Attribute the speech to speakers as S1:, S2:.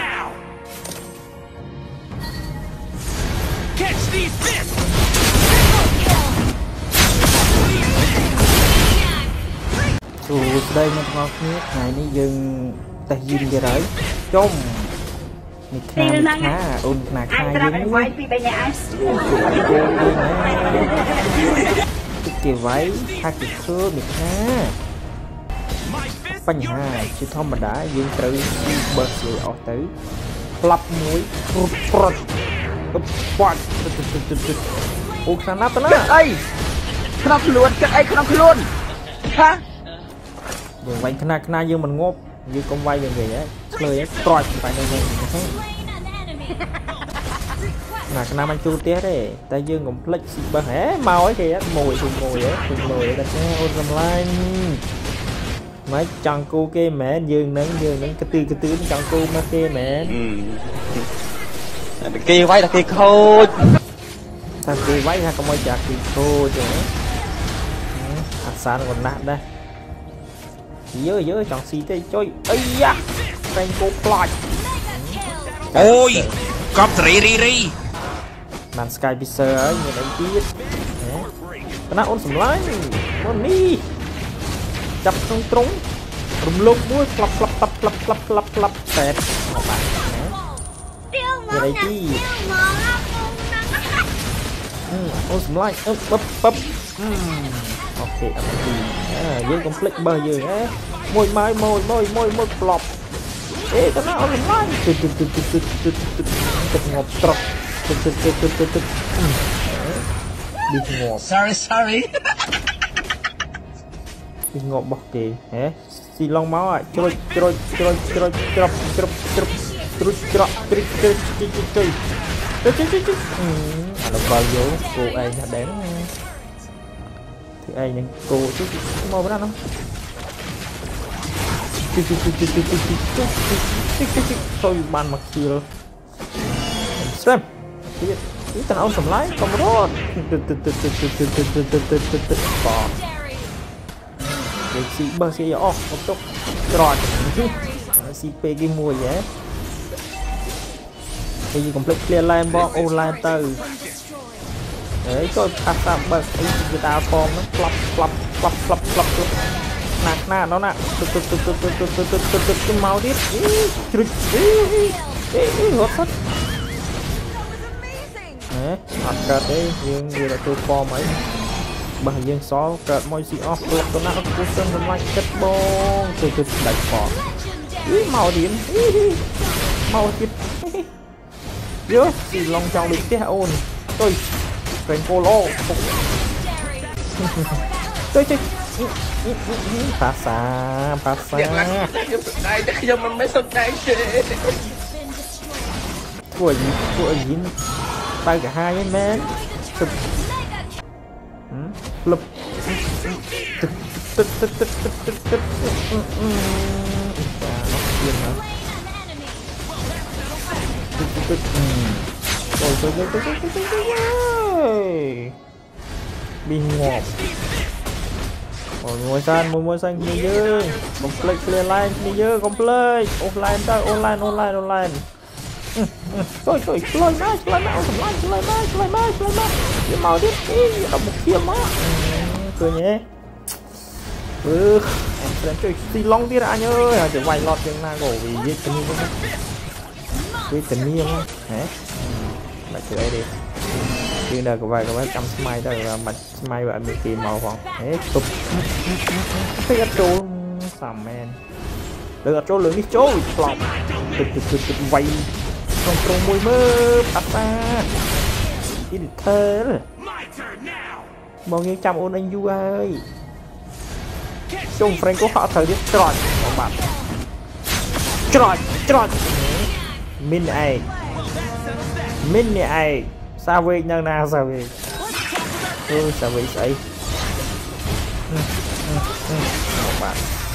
S1: now! Catch these fists! Rồi ស្ដីអ្នកទាំងអស់គ្នាថ្ងៃនេះយើងតេះយីងទៀតហើយចុំនេះខ្នាខ្នាអូនខ្នាខ្នាយើង
S2: មួយពីបីអ្នកឯង
S1: គេវាយថាគេធ្វើនេះខ្នា បញ្ហាជាធម្មតាយើងត្រូវបើកស្រួយអស់ទៅផ្លាប់មួយព្រុតព្រុតបាត់អូខ្នាណាស់ទៅណា
S3: អីក្នុងខ្លួនគិតអីក្នុងខ្លួនហា
S1: យើងវាយខ្នាខ្នាយើងមិនងប់យើងកុំវាយយើងវិញហ៎ឆ្លើយហ៎ត្រាច់បាញ់នៅវិញណាខ្នាមិនទូទៀតទេតែយើងកុំភ្លេចស៊ីបឹសហ៎មកអីគេមួយជុំមួយហ៎ជុំមួយតែចាអូនសម្លាញ់ មិនចង់គូគេមែនយើងនឹងយើងនឹងកទឺកទឺចង់គូមកគេមែន
S3: គេវាយតែគេខូច
S1: តែគេវាយថាកុំឲ្យចាក់ពីខូចទេអាសានក៏ណាស់ដែរយើយើចង់ស៊ីទេចុយអីយ៉ាតែងគោខ្លាច់
S4: អូយកប់សេរីរីរី
S1: បាន Sky Pizzer ហើយមានអីទៀតប៉ុន្តែអូនសម្លាញ់អូននេះ ចាប់ក្នុងទ្រុងរំលោភមួយផ្លាប់ផ្លាប់ផ្លាប់ផ្លាប់ផ្លាប់ផ្លាប់ផ្លាប់តែមកបាទ
S2: ទៀវមក
S1: ទៀវម
S2: ក
S1: ទៀ
S2: វមកអូ
S1: សម្លាញ់អឹបបឹបបឹបអូខេអត់ទីយើងកុំភ្លេចបើយើងហ៎មួយម៉ាយមួយមួយមួយមួយប្លប់អេតើណាអូសម្លាញ់ទឹកទឹកទឹកទឹកទឹកទឹកទឹកងប់ត្រកទឹកទឹកទឹកទឹកទឹកទឹកនេះងប់
S4: Sorry sorry
S1: ពីងប់របស់គេហេស៊ីឡងមកอ่ะជ្រុចជ្រុចជ្រុចជ្រុចច្រាប់ច្រាប់ច្រាប់ជ្រុចច្រកទ្រិចទ្រិចជិចជិចជិចជិចជិចជិចអានោះបាល់យកគោឯងថាដែរទីឯងនឹងគោជិចមកបណ្ណានោះជិចជិចជិចជិចជិចជិចជិចជិចជិចជិចទៅបានមកគៀលស្រាប់ទៀតនេះតើអូនសម្លាញ់កំរត់ទឹ កទឹកទឹកទឹកទឹកទឹកទឹកទឹកទឹកទឹកទឹកបោ để xì bơ xì ở một chút rồi xì p cái mùi vậy cái gì complete clear line bo online từ đấy tôi phát ra bơ cái người ta form nó flop flop flop flop flop flop nè nè nó nè tụt tụt tụt tụt tụt tụt tụt tụt tụt cái màu tiếp chửi hốt hết đấy mặt cật đấy nhưng người là tôi form ấy បើយើងសល់កើតមកស៊ីអស់ព្រោះទៅណាអត់គូសិនសម្លាញ់ចិត្តបងទៅទៅដាច់ផងអីមកទៀតមកទៀតយើស៊ីឡងចង់ដូចផ្ទះអូនទុយប្រេងគោឡូទុយទុយភាសាភាសា
S3: យ៉ាងណាខ្ញុំសប្ដាយតែខ្ញុំមិនមែនសប្ដាយទេ
S1: ធ្វើឲ្យធ្វើឲ្យយីនបើកាហាយហ្នឹងមែន หลบตึ๊บตึ๊บตึ๊บตึ๊บตึ๊บตึ๊บตึ๊ดอืมอืมอ่าล็อกเกียร์นะตึ๊ดตึ๊ดอืมโอ้ยโอ้ยโอ้ยโอ้ยโอ้ยโอ้ยบิงหอบโอ้ยมวยสั้นมวยมวยสั้นเยอะคอมเพล็กซ์เรียนไลน์เยอะคอมเพล็กซ์ออนไลน์ได้ออนไลน์ออนไลน์ออนไลน์ Rồi rồi lời má lời má lời má lời má lời má lời má Đi màu đi đi Nó một kia má Cười nhé. Ừ Em sẽ chơi xì long đi ra nhớ à, Để quay lọt trên na gỗ vì giết tình yêu không? Giết tình yêu không? Hả? Ừ, Bà chơi đi. Chuyên đời của vài có phải cầm smite đó là mặt mai và mình tìm màu còn Hết tục. Thích ách trốn Xàm men. Được ách trốn lưỡng đi. Trốn Flop Tụt tụt tụt tụt vay ក្នុងក្រុងមួយមើលប៉ាសាអ៊ីឌីទ័របងយើងចាំអូនអញយូរហើយជុំ Franco ហក់ត្រូវទៀតច្រត់បងបាត់ច្រត់ច្រត់មីនឯងមីននេះឯងសាវេកនៅណាសាវេកអឺសាវេកស្អីបងបាត់